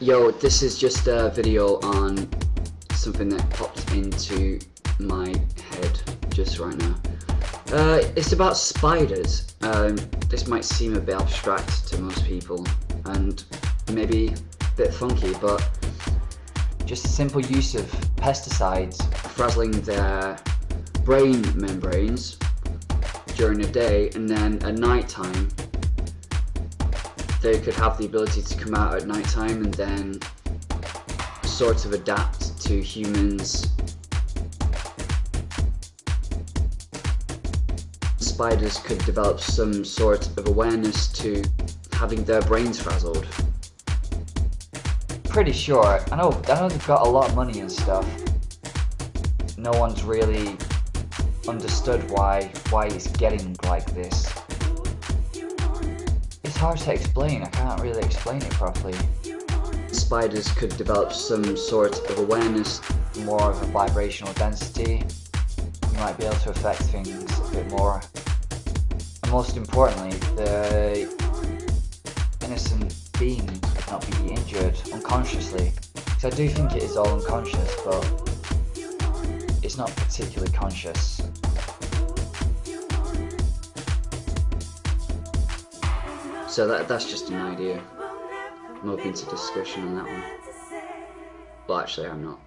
Yo, this is just a video on something that popped into my head just right now. Uh, it's about spiders. Um, this might seem a bit abstract to most people and maybe a bit funky, but just a simple use of pesticides frazzling their brain membranes during the day and then at night time they could have the ability to come out at night time and then sort of adapt to humans. Spiders could develop some sort of awareness to having their brains frazzled. Pretty sure. I know I know they've got a lot of money and stuff. No one's really understood why why it's getting like this hard to explain, I can't really explain it properly. Spiders could develop some sort of awareness, more of a vibrational density. You might be able to affect things a bit more. And most importantly, the innocent being would not be injured unconsciously. Because I do think it is all unconscious, but it's not particularly conscious. So that, that's just an idea. I'm open to discussion on that one. Well, actually I'm not.